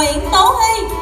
Nguyễn Tố Hy